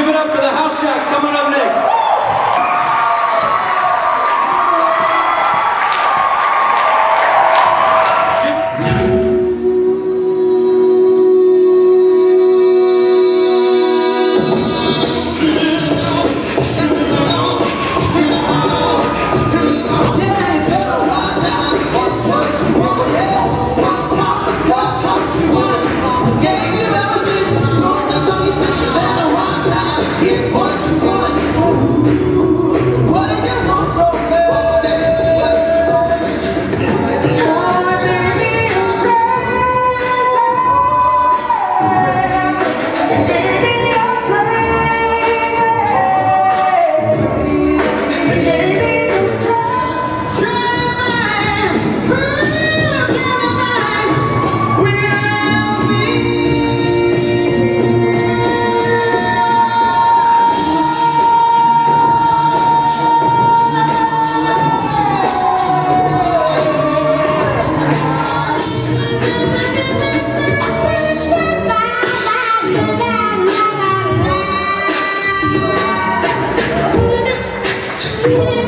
Give it up for the House Jacks coming up next. Yeah.